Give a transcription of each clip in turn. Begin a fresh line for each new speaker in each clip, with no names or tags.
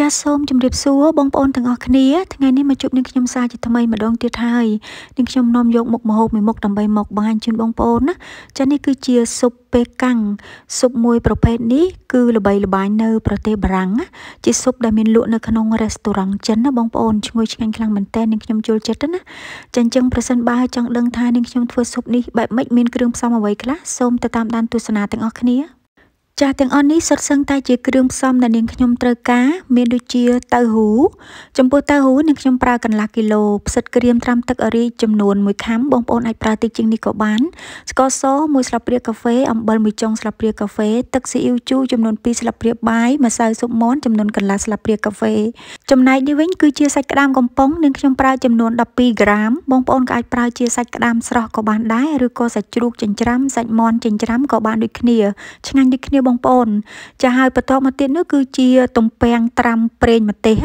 ចាសសូមជម្រាបសួរបងប្អូនទាំងអស់គ្នាថ្ងៃនេះមកជួបនឹងខ្ញុំសាជាថ្មីម្ដងទៀតហើយនឹងខ្ញុំនាំយកមុខម្ហូបមួយមុខដើម្បីមកបង្ហាញជូនបងប្អូនណាចានេះគឺជាស៊ុបពេកាំងស៊ុបមួយប្រភេទនេះគឺល្បីល្បាញនៅ ប្រទេសបារាំងជាស៊ុបដែលមានលក់នៅក្នុងរេស្តូរ៉ង់ចិនណាបងប្អូនឈ្ងុយឆ្ងាញ់ខ្លាំងមែនតើនឹងខ្ញុំចូលចិត្តណាចាអញ្ចឹងប្រសិនបើចង់ដឹងថានឹងខ្ញុំធ្វើស៊ុបនេះបែបម៉េចមានគ្រឿងផ្សំអ្វីខ្លះសូមទៅតាមដានទស្សនាទាំងអស់គ្នា ចាទាំងអស់នេះសុទ្ធសឹងតែជាគ្រឿងផ្សំដែលនាងខ្ញុំត្រូវការមានដូចជាទៅហ៊ូចំពោះទៅហ៊ូនាងខ្ញុំប្រើកន្លះគីឡូផ្សិតក្រៀមត្រាំទឹកអរីចំនួន1ខាំបងប្អូនអាចប្រើតិចជាងនេះក៏បានស្ករស1ស្លាបព្រាកាហ្វេអំបិល1ចុងស្លាបព្រាកាហ្វេទឹកស៊ីអ៊ីវជូរចំនួន2ស្លាបព្រាបាយម្សៅស៊ុបមាន់ចំនួនកន្លះស្លាបព្រាកាហ្វេចំណែកនេះវិញគឺជាសាច់ក្តាមកំប៉ុងនាងខ្ញុំប្រើចំនួន12ក្រាមបងប្អូនក៏អាចប្រើជាសាច់ក្តាមស្រស់ក៏បានដែរឬក៏សាច់ជ្រូកចិញ្ច្រាំសាច់មាន់ចិញ្ច្រាំក៏បានដូចគ្នាឆ្ងាញ់ដូចគ្នាបងប្អូន ចាហើយបន្តមកទៀតនោះគឺជាទំពាំងត្រាំប្រេងម្ទេស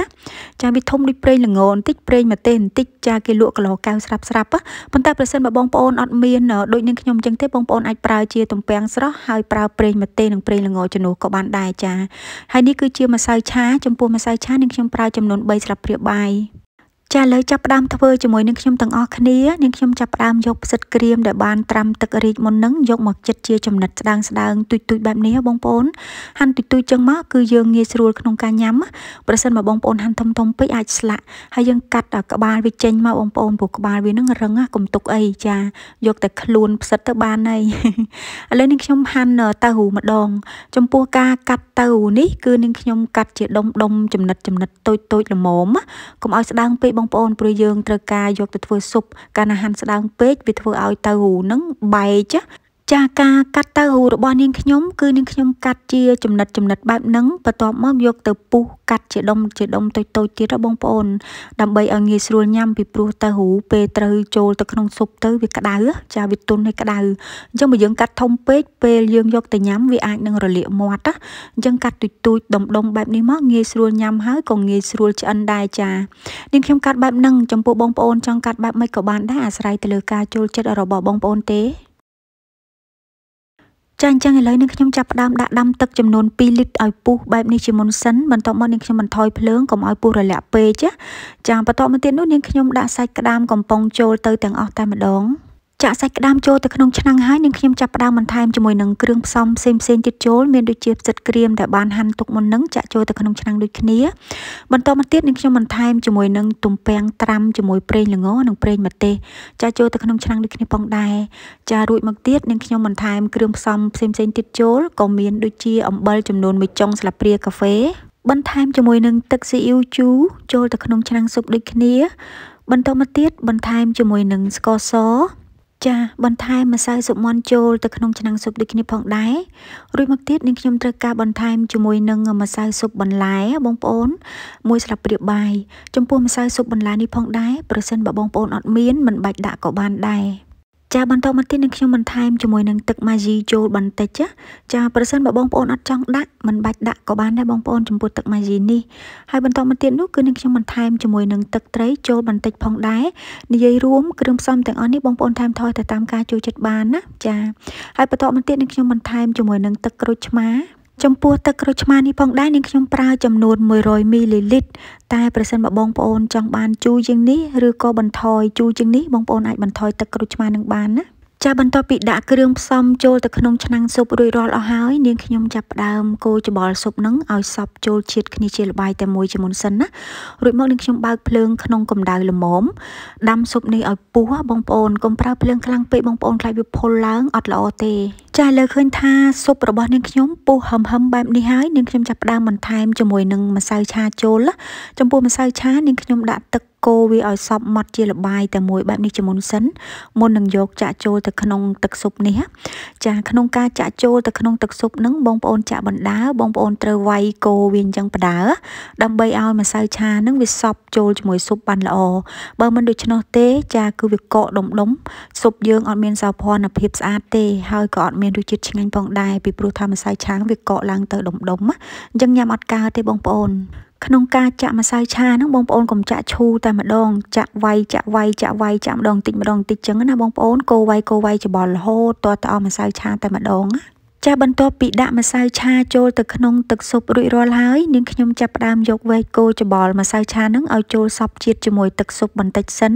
ចាវាធំដូចប្រេងល្ងបន្តិចប្រេងម្ទេសបន្តិចចាគេលក់គីឡូកៅស្រាប់ស្រាប់ប៉ុន្តែប្រសិនបើបងប្អូនអត់មានដូចនឹងខ្ញុំចឹងទេបងប្អូនអាចប្រើជាទំពាំងស្រស់ហើយប្រើប្រេងម្ទេសនិងប្រេងល្ងជំនួសក៏បានដែរចាហើយនេះគឺជាម្សៅឆាចំពោះម្សៅឆានឹងខ្ញុំប្រើចំនួន3ស្លាបព្រាបាយ ចាឥឡូវចាប់ផ្ដើមធ្វើជាមួយនឹងខ្ញុំទាំងអស់គ្នានាងខ្ញុំចាប់ផ្ដើមយកផ្សិតក្រៀមដែលបានត្រាំទឹករីកមុននឹងយកមកចិតជាចំណិតស្ដើងស្ដើងទុយទុយបែបនេះបងប្អូនហាន់ទុយទុយចឹងមកគឺយើងងាយស្រួលក្នុងការញ៉ាំប្រសិនបើបងប្អូនហាន់ធំធំពេកអាចស្លាក់ហើយយើងកាត់ក្បាលវាចេញមកបងប្អូនព្រោះក្បាលវានឹងរឹងកុំទុកអីចាយកតែខ្លួនផ្សិតទៅបានហើយឥឡូវនាងខ្ញុំហាន់ទៅហ៊ូម្ដង ចំពោះការកាត់ទៅនេះគឺនាងខ្ញុំកាត់ជាដុំដុំចំណិតចំណិតតូចតូចល្មមកុំឲ្យស្ដើងពេកបងប្អូនព្រោះយើងត្រូវការយកទៅធ្វើស៊ុបកាលណាហាន់ស្ដើងពេកវាធ្វើឲ្យទៅហ៊ូនឹងបែកចា ការកាត់ទៅហ៊ូរបស់នាងខ្ញុំគឺនាងខ្ញុំកាត់ជាចំណិតចំណិតបែបហ្នឹងបន្ទាប់មកយកទៅពុះកាត់ជាដុំជាដុំតូចតូចទៀតបងប្អូនដើម្បីឲ្យងាយស្រួលញ៉ាំពីព្រោះទៅហ៊ូពេលត្រូវចូលទៅក្នុងស៊ុបទៅវាក្តៅចាវាទន់ហើយក្តៅអញ្ចឹងបើយើងកាត់ធំពេកពេលយើងយកទៅញ៉ាំវាអាចនឹងរលាកមាត់ណាអញ្ចឹងកាត់ទូចទូចដុំដុំបែបនេះមកងាយស្រួលញ៉ាំហើយក៏ងាយស្រួលឆ្អិនដែរចានាងខ្ញុំកាត់បែបហ្នឹងចំពោះបងប្អូនចង់កាត់បែបម៉េចក៏បានដែរអាស្រ័យទៅលើការចូលចិត្តរបស់បងប្អូនទេ ចាអញ្ចឹងឥឡូវនេះខ្ញុំចាប់ផ្ដើមដាក់ដាំទឹកចំនួន2លីត្រឲ្យពុះបែបនេះជាមុនសិនបន្ទាប់មកនាងខ្ញុំបន្ថយភ្លើងកុំឲ្យពុះរលាក់ពេកចាបន្ទាប់មកទៀតនោះនាងខ្ញុំដាក់សាច់ក្តាមកំប៉ុងចូលទៅទាំងអស់តែម្ដង ចាក់សាច់ក្តាមចូលទៅក្នុងឆ្នាំងហើយនឹងខ្ញុំចាប់ផ្ដើមបន្ថែមជាមួយនឹងគ្រឿងផ្សំផ្សេងផ្សេងទៀតចូលមានដូចជាផ្សិតក្រៀមដែលបានហាន់ទុកមុននឹងចាក់ចូលទៅក្នុងឆ្នាំងដូចគ្នាបន្តមកទៀតនឹងខ្ញុំបន្ថែមជាមួយនឹងទំពាំងត្រាំជាមួយប្រេងល្ងនិងប្រេងម្ទេសចាក់ចូលទៅក្នុងឆ្នាំងដូចគ្នាផងដែរចារួចមកទៀតនឹងខ្ញុំបន្ថែមគ្រឿងផ្សំផ្សេងផ្សេងទៀតចូលក៏មានដូចជាអំបិលចំនួន1ចុងស្លាបព្រាកាហ្វេបន្ថែមជាមួយនឹងទឹកស៊ីអ៊ីវជូរចូលទៅក្នុងឆ្នាំងស៊ុបដូចគ្នាបន្តមកទៀតបន្ថែមជាមួយនឹងស្ករស ចាបន្ថែមម្សៅស៊ុបមាន់ចូលទៅក្នុងឆ្នាំងស៊ុបដូចគ្នាផងដែររួចមកទៀតនាងខ្ញុំត្រូវការបន្ថែមជាមួយនឹងម្សៅស៊ុបបន្លែបងប្អូនមួយស្លាបព្រាបាយចំពោះម្សៅស៊ុបបន្លែនេះផងដែរប្រសិនបើបងប្អូនអត់មានមិនបាច់ដាក់ក៏បានដែរ ចាបន្តមកទៀតនឹងខ្ញុំបន្ថែមជាមួយនឹងទឹកម៉ាជីចូលបន្តិចចាប្រសិនបើបងប្អូនអត់ចង់ដាក់មិនបាច់ដាក់ក៏បានដែរបងប្អូនចំពោះទឹកម៉ាជីនេះហើយបន្តមកទៀតនោះគឺនឹងខ្ញុំបន្ថែមជាមួយនឹងទឹកត្រីចូលបន្តិចផងដែរនិយាយរួមគ្រឿងផ្សំទាំងអស់នេះបងប្អូនថែមថយទៅតាមការចូលចិត្តបានណាចាហើយបន្តមកទៀតនឹងខ្ញុំបន្ថែមជាមួយនឹងទឹកក្រូចឆ្មា ចំពោះទឹកក្រូចឆ្មានេះផងដែរនាងខ្ញុំប្រើចំនួន100មីលីលីត្រតែប្រសិនបើបងប្អូនចង់បានជូរជាងនេះឬក៏បន្ថយជូរជាងនេះបងប្អូនអាចបន្ថយទឹកក្រូចឆ្មានឹងបានណា ចាបន្ទាប់ពីដាក់គ្រឿងផ្សំចូលទៅក្នុងឆ្នាំងស៊ុបរួចរាល់អស់ហើយនាងខ្ញុំចាប់ផ្ដើមកូរច្បល់ស៊ុបនឹងឲ្យសព្វចូលជាតិគ្នាជាល្បាយតែមួយជាមុនសិនណារួចមកនាងខ្ញុំបើកភ្លើងក្នុងកម្ដៅល្មមដាំស៊ុបនេះឲ្យពុះបងប្អូនកុំប្រើភ្លើងខ្លាំងពេកបងប្អូនខ្លាចវាផុលឡើងអត់ល្អទេចាលើឃើញថាស៊ុបរបស់នាងខ្ញុំពុះហឹមហឹមបែបនេះហើយនាងខ្ញុំចាប់ផ្ដើមបន្ថែមជាមួយនឹងម្សៅឆាចូលចំពោះម្សៅឆានាងខ្ញុំដាក់ទឹក កូរវាឲ្យសព្វម៉ត់ជាលបាយតែមួយបែបនេះជាមុនសិនមុននឹងយកចាក់ចូលទៅក្នុងទឹកស៊ុបនេះចាក្នុងការចាក់ចូលទៅក្នុងទឹកស៊ុបហ្នឹងបងប្អូនចាក់បណ្ដើបងប្អូនត្រូវវាយកូរវាអញ្ចឹងបណ្ដើដើម្បីឲ្យម្សៅឆាហ្នឹងវាសព្វចូលជាមួយស៊ុបបានល្អបើមិនដូច្នោះទេចាគឺវាកកដុំដុំស៊ុបយើងអត់មានសោភ័ណភាពស្អាតទេហើយក៏អត់មានរសជាតិឆ្ងាញ់ផងដែរពីព្រោះថាម្សៅឆាវាកកឡើងទៅដុំដុំអញ្ចឹងញ៉ាំអត់កើតទេបងប្អូន ក្នុងការចាក់ម្សៅឆាហ្នឹងបងប្អូនកុំចាក់ឈូតែម្ដងចាក់វាយចាក់វាយចាក់វាយចាក់ម្ដងតិចម្ដងតិចចឹងណាបងប្អូនកូរវាយកូរវាយច្បល់រហូតតទៅអស់ម្សៅឆាតែម្ដងណា ចាស់បន្ទាប់ពីដាក់ម្សៅឆាចូលទៅក្នុងទឹកស៊ុបរួចរាល់ហើយនាងខ្ញុំចាប់ផ្ដើមយកវែកគោច្បល់ម្សៅឆានឹងឲ្យចូលសព្វជាតិជាមួយទឹកស៊ុបបន្តិចសិន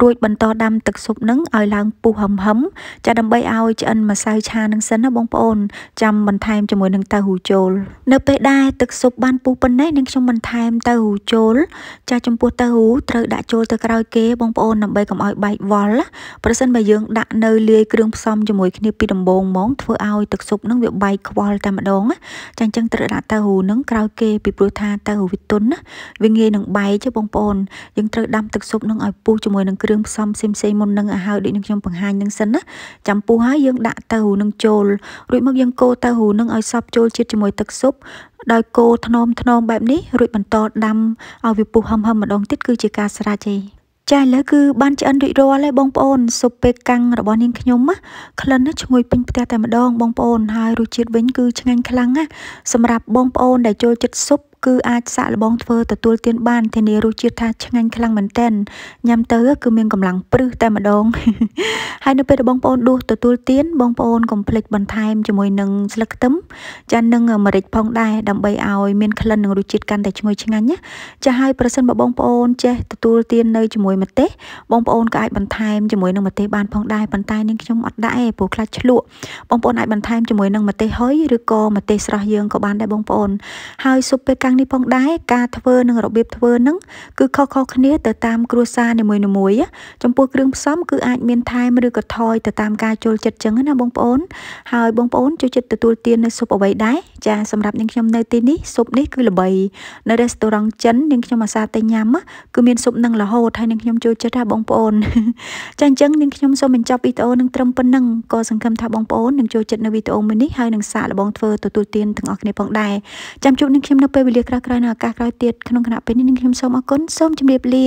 រួចបន្តដាំទឹកស៊ុបនឹងឲ្យឡើងពុះហឹមហឹមចាដើម្បីឲ្យឆ្អិនម្សៅឆានឹងសិនណាបងប្អូនចាំបន្ថែមជាមួយនឹងតៅហ៊ូចូល នៅពេលដែលទឹកស៊ុបបានពុះប៉ុណ្ណេះនាងខ្ញុំបន្ថែមតៅហ៊ូចូល ចាចំពោះតៅហ៊ូត្រូវដាក់ចូលទៅក្រោយគេបងប្អូនដើម្បីកុំឲ្យបែកវល់ប្រសិនបើយើងដាក់នៅលាយគ្រឿងផ្សំជាមួយគ្នាពីដំបូងហ្មងធ្វើឲ្យទឹកស៊ុបនឹងវាបែកខ្វល់តែម្ដងចាអញ្ចឹងត្រូវដាក់តៅហ៊ូនឹងក្រោយគេពីព្រោះថាតៅហ៊ូវាទុនណាវាងាយនឹងបែកទេបងប្អូនយើងត្រូវដាំទឹកស៊ុបនឹងឲ្យពុះជាមួយនឹងគ្រឿងផ្សំផ្សេងផ្សេងមុននឹងឲ្យហើយដូចនឹងខ្ញុំបង្ហាញនឹងសិនណាចាំពុះហើយយើងដាក់តៅហ៊ូនឹងចូលរួចមកយើងកូរតៅហ៊ូនឹងឲ្យសព្វចូលជាតិជាមួយទឹកស៊ុបដោយកូរថ្នមថ្នមបែបនេះរួចបន្តដាំឲ្យវាពុះហឹមហឹមម្ដងទៀតគឺជាការស្រេចឯង ចាឥឡូវគឺបានឆ្អិនរួចរាល់ហើយបងប្អូនស៊ុបពេលកាំងរបស់នាងខ្ញុំណាក្លិនឈ្ងុយពេញផ្ទះតែម្ដងបងប្អូនហើយរសជាតិវិញគឺឆ្ងាញ់ខ្លាំងណាសម្រាប់បងប្អូនដែលចូលចិត្តស៊ុប គឺអាចសាក់លបងធ្វើទទួលទានបានធានារសជាតិថាឆ្ងាញ់ខ្លាំងមែនទែនញ៉ាំទៅគឺមានកម្លាំងព្រឹសតែម្ដងហើយនៅពេលដែលបងប្អូនដួសទទួលទានបងប្អូនកុំភ្លេចបន្ថែមជាមួយនឹងស្លឹកខ្ទឹមចានឹងម្រេចផងដែរដើម្បីឲ្យមានក្លិននិងរសជាតិកាន់តែឈ្ងុយឆ្ងាញ់ណាចាហើយប្រសិនបើបងប្អូនចេះទទួលទាននៅជាមួយម្ទេសបងប្អូនក៏អាចបន្ថែមជាមួយនឹងម្ទេសបានផងដែរប៉ុន្តែនាងខ្ញុំអត់ដាក់ទេព្រោះខ្លាចឆ្លក់បងប្អូនអាចបន្ថែមជាមួយនឹងម្ទេសហុយឬក៏ម្ទេសស្រស់យើងក៏បានដែរបងប្អូនហើយស៊ុបពេលកាំងនេះផងដែរការធ្វើនិងរបៀបធ្វើនឹងគឺខុសៗគ្នាទៅតាមគ្រួសារនីមួយៗចំពោះគ្រឿងផ្សំគឺអាចមានថែមឬក៏ថយទៅតាមការចូលចិត្តចឹងណាបងប្អូនហើយបងប្អូនចូលចិត្តទទួលទាននៅស៊ុបអ្វីដែរចាសម្រាប់នាងខ្ញុំនៅទីនេះស៊ុបនេះគឺល្បីនៅរេស្តូរ៉ង់ចិននាងខ្ញុំអាសាទៅញ៉ាំគឺមានស៊ុបនឹងរហូតហើយនាងខ្ញុំចូលចិត្តណាបងប្អូនចាអញ្ចឹងនាងខ្ញុំសូមបញ្ចប់វីដេអូនឹងត្រឹមប៉ុណ្្នឹងក៏សង្ឃឹមថាបងប្អូននឹងចូលចិត្តនៅវីដេអូមួយនេះហើយនឹងសាកល្បងធ្វើទទួលទានទាំងអស់គ្នាផងដែរចាំជួបនាងខ្ញុំនៅពេលវេលាក្រោយៗនៅឱកាសក្រោយទៀតក្នុងគណៈពេលនេះនាងខ្ញុំសូមអរគុណសូមជម្រាបលា